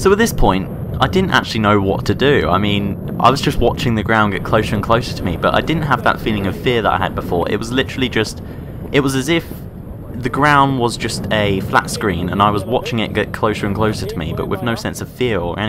So at this point, I didn't actually know what to do. I mean, I was just watching the ground get closer and closer to me, but I didn't have that feeling of fear that I had before. It was literally just, it was as if the ground was just a flat screen and I was watching it get closer and closer to me, but with no sense of fear or anything.